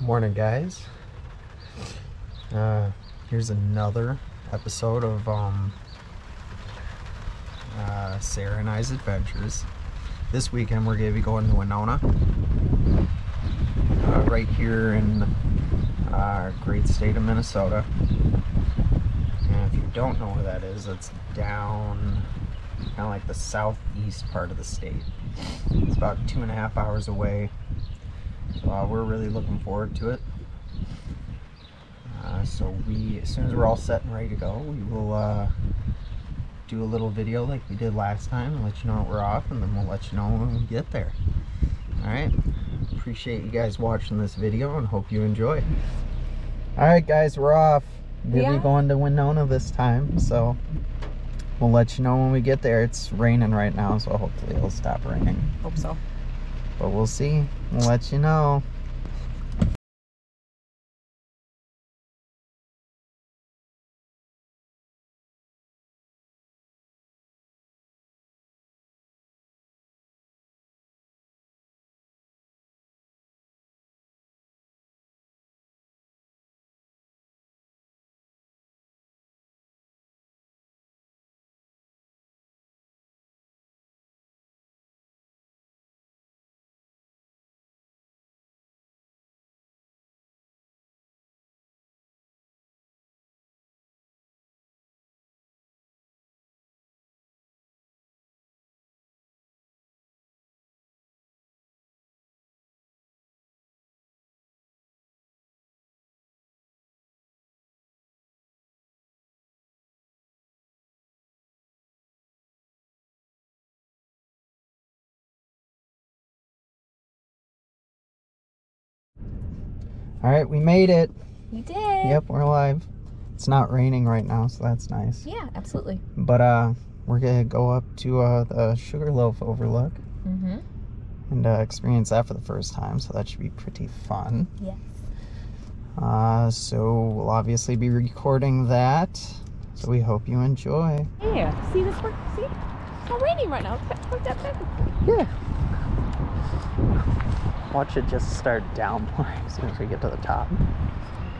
Morning, guys. Uh, here's another episode of um, uh, Sarah and I's adventures. This weekend, we're going to be going to Winona, uh, right here in uh, great state of Minnesota. And if you don't know where that is, it's down kind of like the southeast part of the state. It's about two and a half hours away. Uh, we're really looking forward to it. Uh, so we, as soon as we're all set and ready to go, we will uh, do a little video like we did last time and let you know that we're off, and then we'll let you know when we get there. All right. Appreciate you guys watching this video and hope you enjoy. All right, guys, we're off. We'll Yeah. be going to Winona this time, so we'll let you know when we get there. It's raining right now, so hopefully it'll stop raining. Hope so. But we'll see. We'll let you know. All right, we made it. You did. Yep, we're alive. It's not raining right now, so that's nice. Yeah, absolutely. But uh, we're gonna go up to uh, the Sugarloaf Overlook Mm-hmm. and uh, experience that for the first time. So that should be pretty fun. Yes. Uh, so we'll obviously be recording that. So we hope you enjoy. Yeah. see this one? See? It's not raining right now. It's that back. Yeah. Watch it just start downpouring as soon as we get to the top.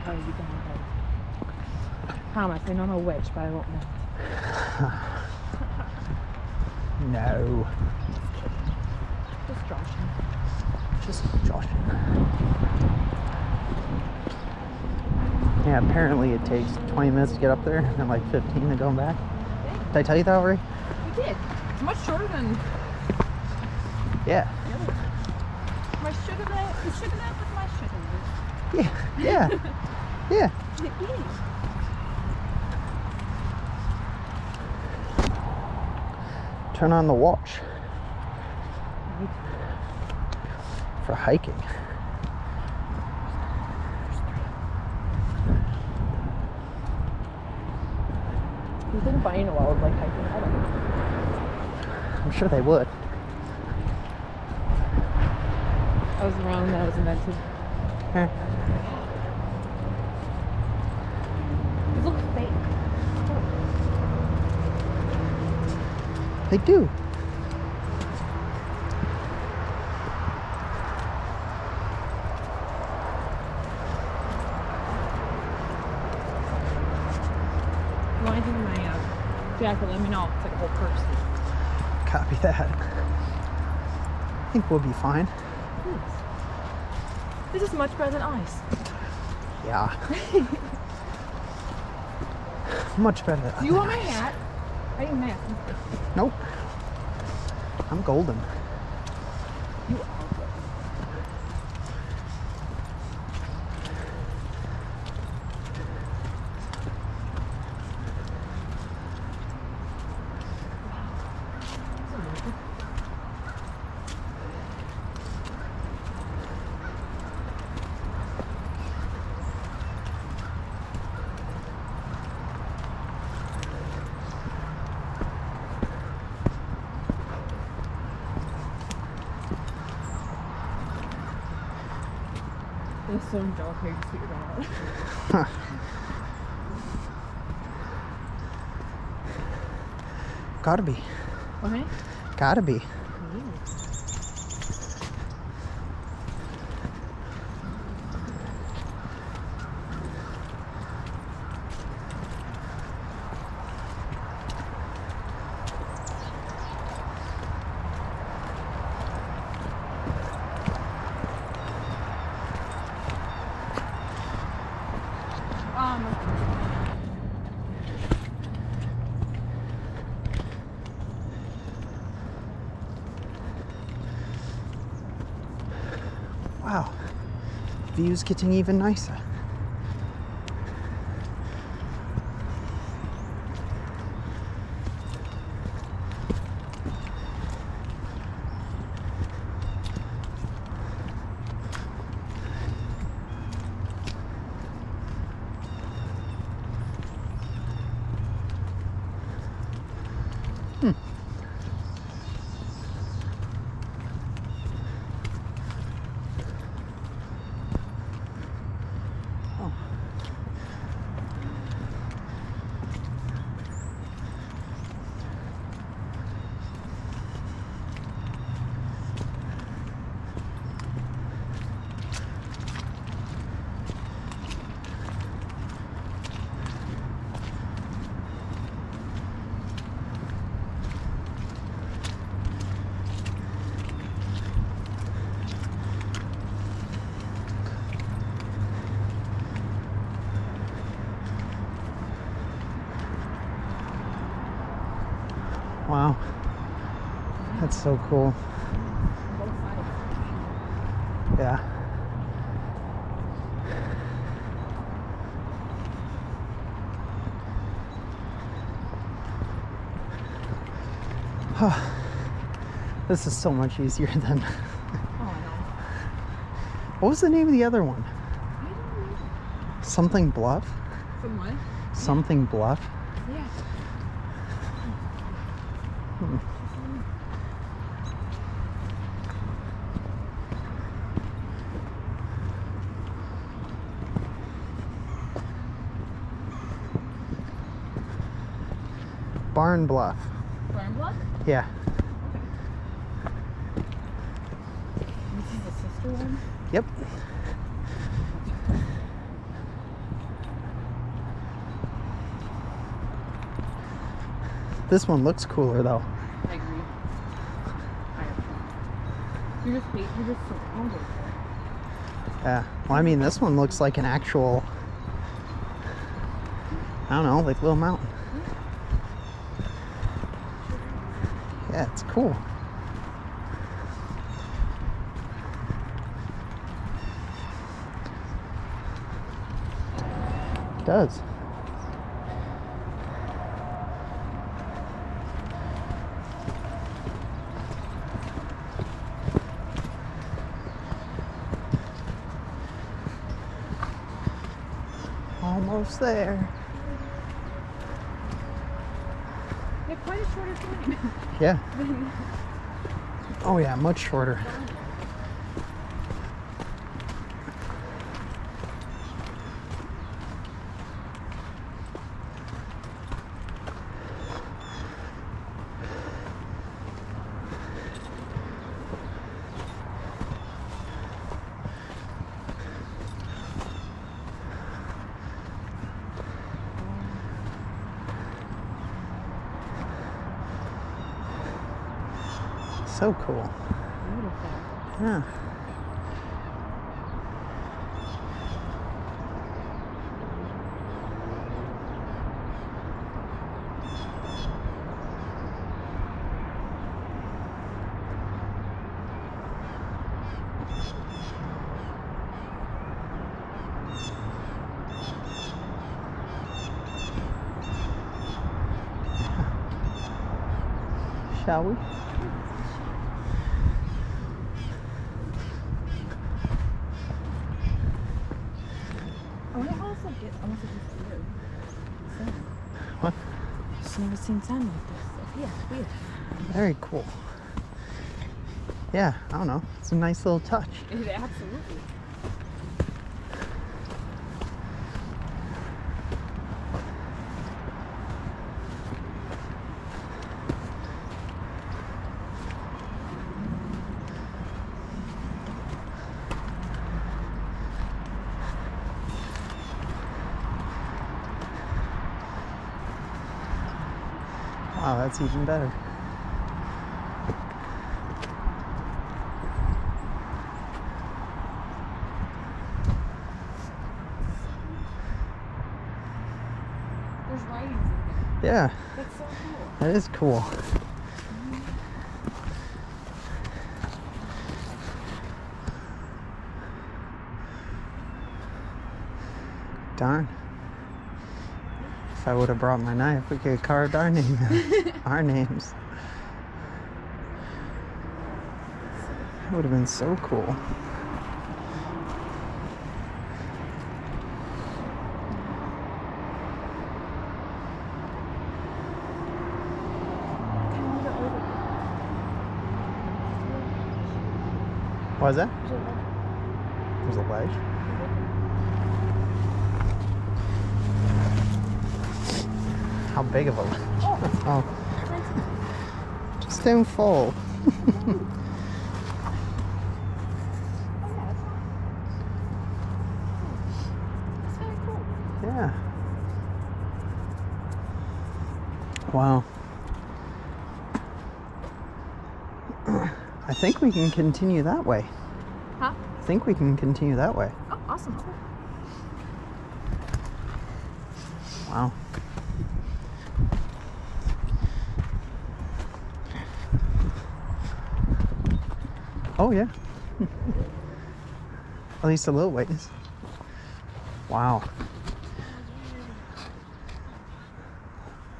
Oh, you can Promise, I don't know which, but I won't know. No. Just Joshing. Just joshing. Yeah, apparently it takes 20 minutes to get up there and like 15 to go back. Did I tell you that already? We did. It's much shorter than Yeah. the other. My sugar that sugar that with my sugar. Yeah. Yeah. yeah. Turn on the watch for hiking. You think Binoa would like hiking? I don't know. I'm sure they would. I was wrong. That was invented. Eh. These look fake. They do. Anything in my uh, jacket? Let me know. It's like a whole person. Copy that. I think we'll be fine. This is much better than ice. Yeah. Much better. than Do you want my hat? I need a mask. Nope. I'm golden. You are good. There's some dog hair to figure out. Gotta be. What? Gotta be. Wow. Getting even nicer. Wow. That's so cool. Yeah. this is so much easier than. Oh. What was the name of the other one? I don't know. Something Bluff? Something Bluff? Yeah. Bluff. Burn block? Yeah. This is the sister one? Yep. This one looks cooler though. I agree. I. You're just you're just surrounded. Yeah. Well, I mean, this one looks like an actual. I don't know, like little mountain. Yeah, it's cool. It does. Almost there. They have quite a shorter time. Yeah. Oh yeah, much shorter. So cool. Beautiful. Yeah. Shall we? I wonder how it's like it almost like it's weird. Sand. What? Just never seen sand like this. So, yeah, it's weird. Very cool. Yeah, I don't know. It's a nice little touch. It absolutely. even better. There's in there. Yeah. That's so cool. That is cool. Darn. I would have brought my knife, we could have carved our name, our names. That would have been so cool. What is that? There's a ledge. How big of a ledge? Oh, just don't fall. Yeah. Wow. I think we can continue that way. Huh? I think we can continue that way. Oh, awesome. Wow. Oh yeah. At least a little ways. Wow.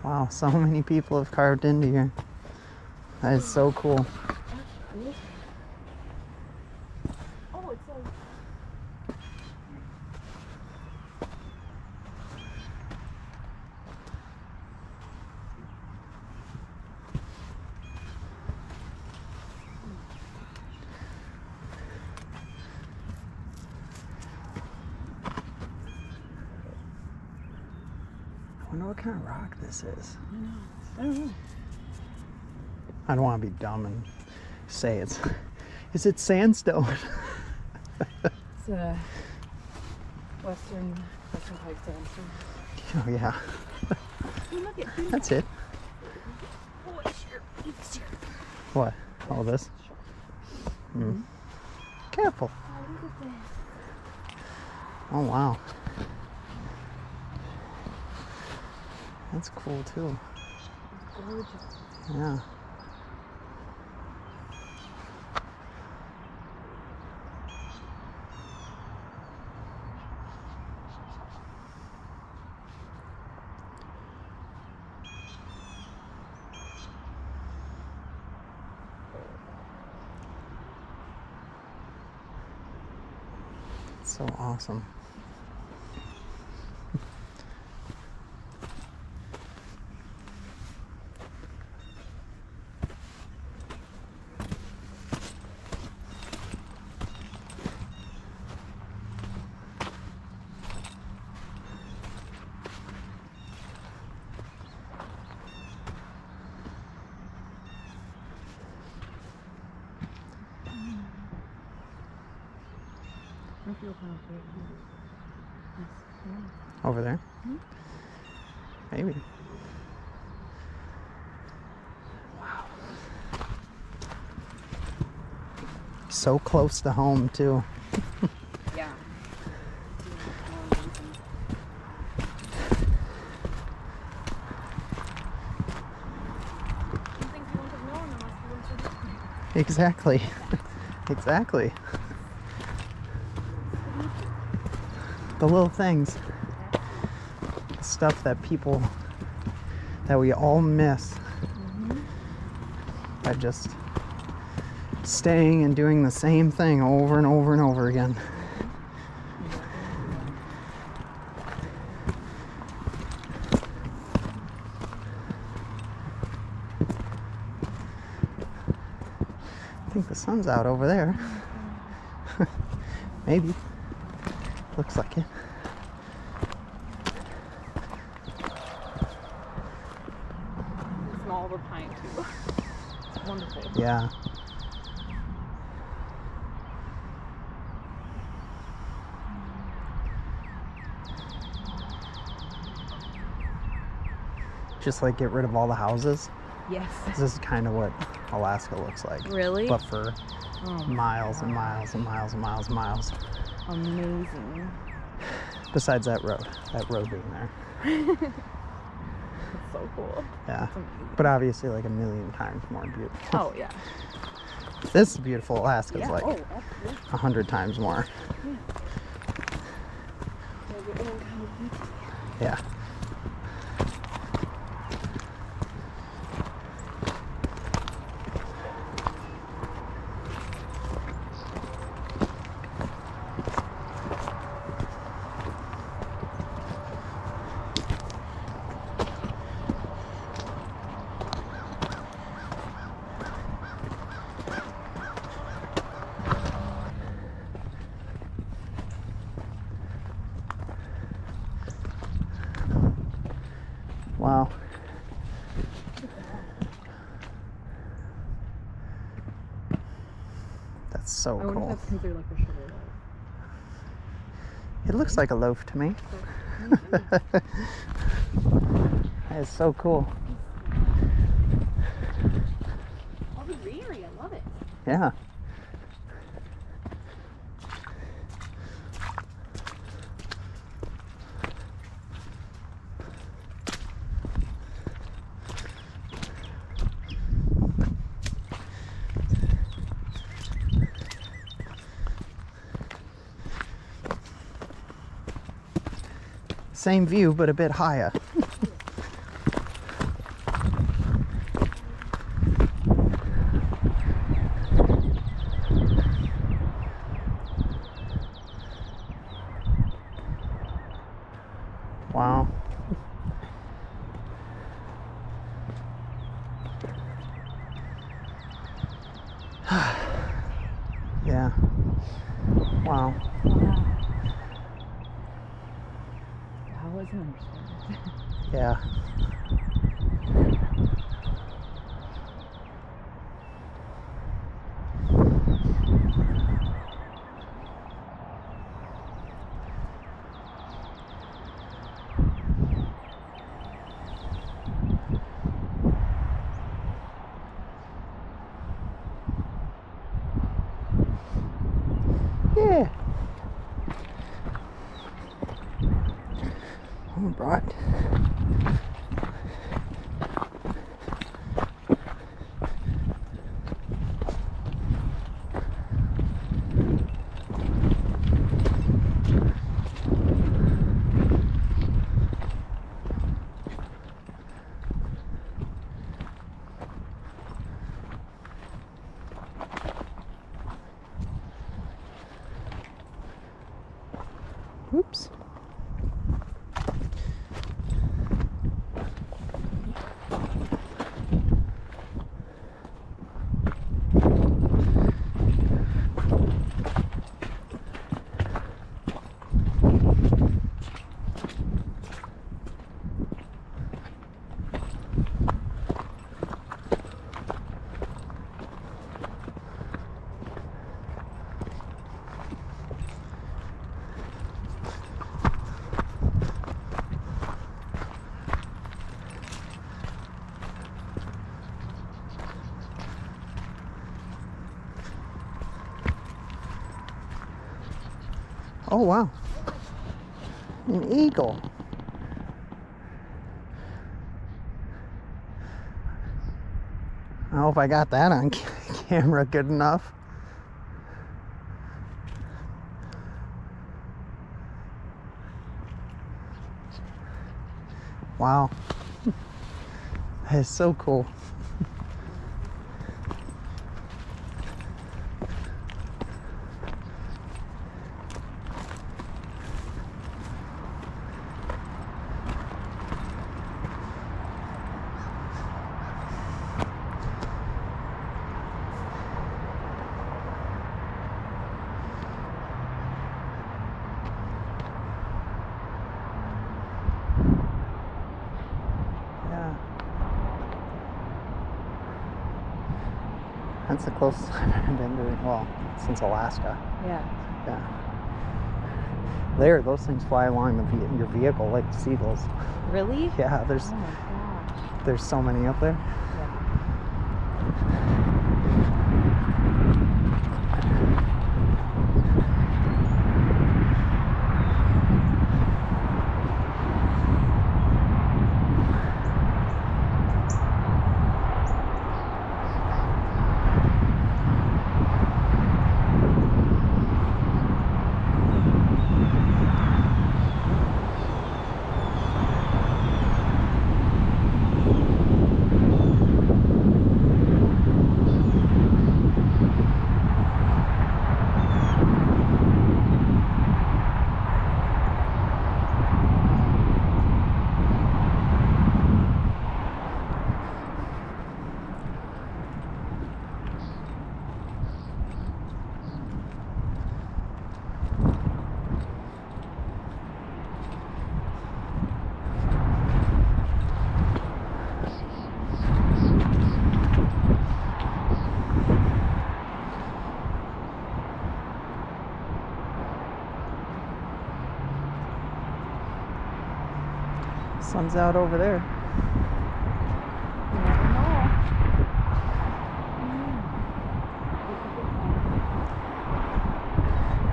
Wow, so many people have carved into here. That is so cool. Oh, it says. What kind of rock this is. I don't know. I don't want to be dumb and say it's. Is it sandstone? It's a Western Western Pike sandstone. oh yeah, that's it. Oh, it's here. It's here. What? All this? Mm. Careful. Oh, look. Oh wow. That's cool too. Gorgeous. Yeah. So awesome. I feel kind of great here. It's nice. Over there? Hmm? Maybe. Wow. So close to home, too. Yeah. Exactly. exactly. The little things. The stuff that people, that we all miss mm-hmm. I just staying and doing the same thing over and over and over again. I think the sun's out over there. Maybe. Looks like it. Small over pine too. Wonderful. Yeah. Just like get rid of all the houses. Yes. This is kind of what Alaska looks like. Really? But for Oh, miles and miles and miles and miles and miles. amazing. Besides that road, that road being there. It's so cool. Yeah. But obviously, like a million times more beautiful. Oh yeah. This is beautiful. Alaska's yeah. like oh, a hundred times more. Yeah, but, um, kind of Yeah. Wow. That's so I wonder if cool. that's considered like a sugar loaf. It looks like a loaf to me. that is so cool. All the greenery, I love it. Yeah. Same view, but a bit higher. Wow. yeah. Wow. Wow. That was an understatement. Yeah. Yeah. All right. Oh wow. An eagle. I hope I got that on camera good enough. Wow. That is so cool. Yeah. That's the closest I've ever been to. Well, since Alaska. Yeah. Yeah. There, those things fly along the ve- your vehicle like seagulls. Really? Yeah, there's Oh there's so many up there. Sun's out over there. You never know.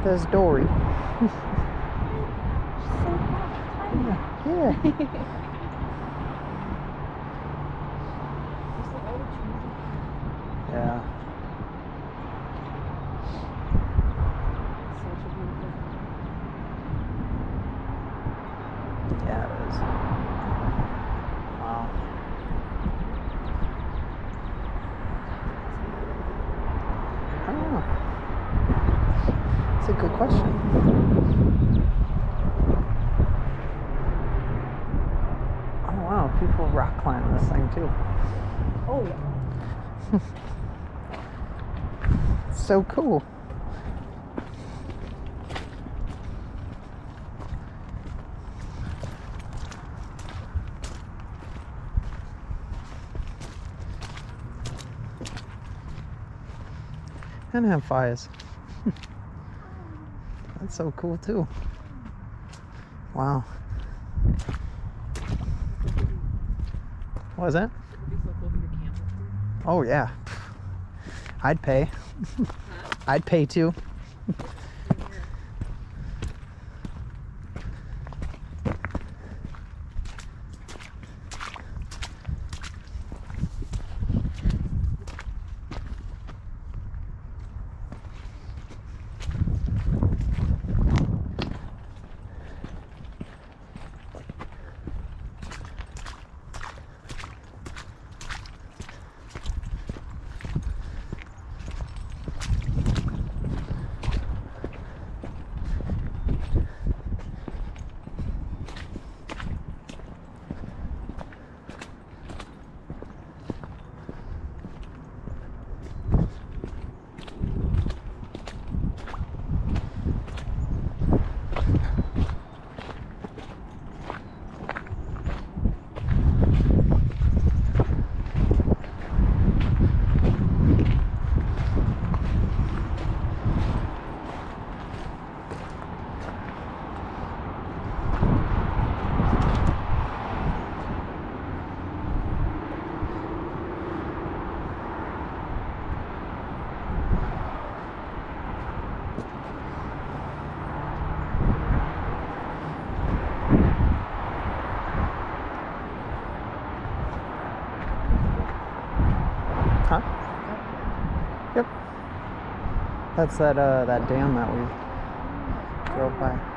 There's Dory. She's so tiny. Yeah. There's the other trees. Yeah. Such a beautiful Yeah, it is. Wow. I don't know. It's a good question. Oh wow, people rock climb this thing too. Oh yeah. It's so cool. And have fires. That's so cool too. Wow. What was that? So cool if you could camp with her. Oh yeah. I'd pay. I'd pay too. Huh? Yep. That's that uh that dam that we drove by.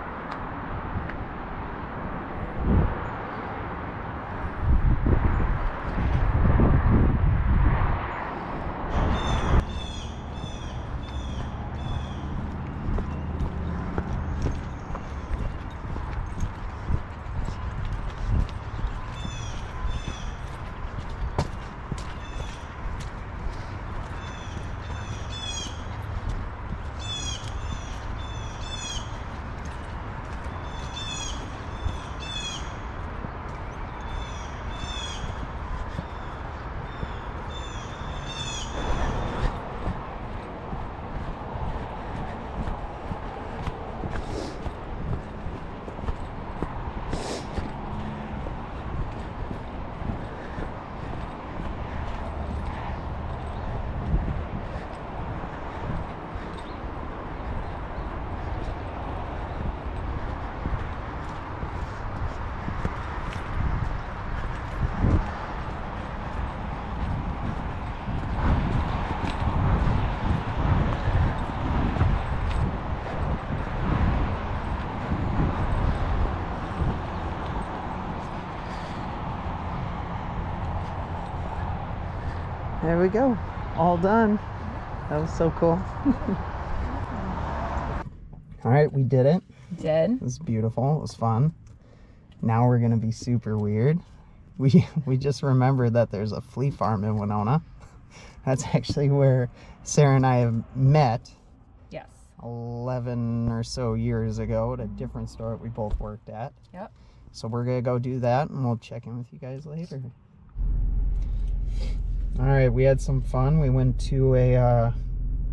There we go. All done. That was so cool. All right, we did it. Dead. It was beautiful. It was fun. Now we're gonna be super weird. We we just remembered that there's a flea farm in Winona. That's actually where Sarah and I have met Yes. 11 or so years ago at a mm-hmm. different store that we both worked at. Yep. So we're gonna go do that and we'll check in with you guys later. All right, we had some fun. We went to a uh,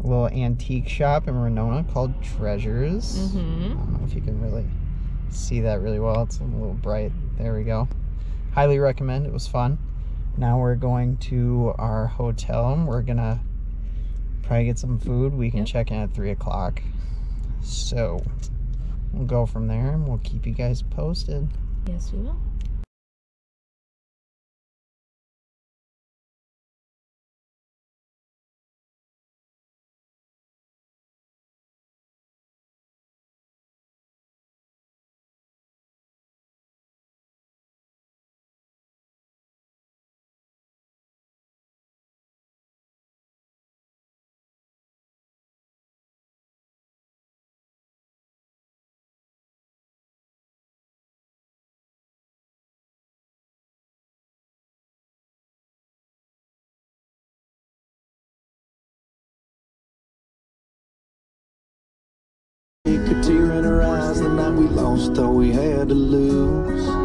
little antique shop in Winona called Treasures. I Mm-hmm. don't know if you can really see that really well. It's a little bright. There we go. highly recommend. It was fun. Now we're going to our hotel. We're gonna probably get some food. We can Yep. check in at three o'clock. So we'll go from there and we'll keep you guys posted. Yes, we will. We lost all we had to lose.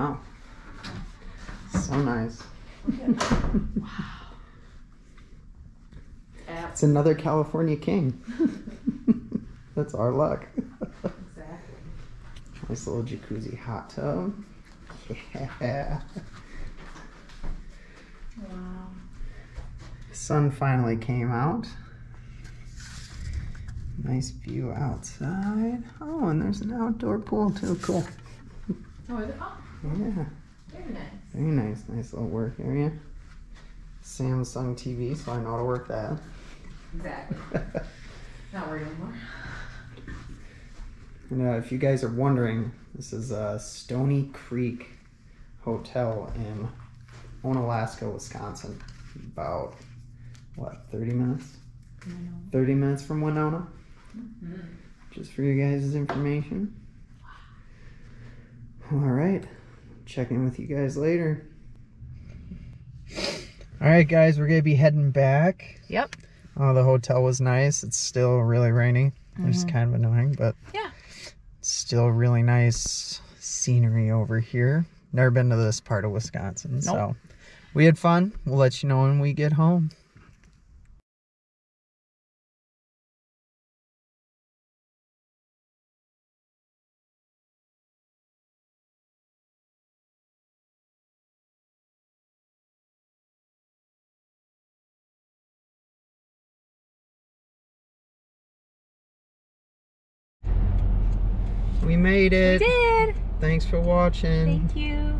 Wow. So nice. Wow. It's another California king. That's our luck. Exactly. Nice little jacuzzi hot tub. Yeah. Wow. Sun finally came out. Nice view outside. Oh, and there's an outdoor pool too. Cool. Oh, is it? Oh, Yeah, very nice. very nice. Nice little work area. Samsung TV, so I know how to work that. Exactly. Not worried anymore. And uh, if you guys are wondering, this is uh, Stoney Creek Hotel in Onalaska, Wisconsin. About what, 30 minutes? 30 minutes from Winona. Just for you guys' information. All right, check in with you guys later. All right, guys, we're gonna be heading back. Yep. Oh, the hotel was nice. It's still really rainy, which is mm-hmm. kind of annoying, but Yeah. still really nice scenery over here. Never been to this part of Wisconsin, so we had fun. We'll let you know when we get home. We made We did. Thanks for watching. Thank you.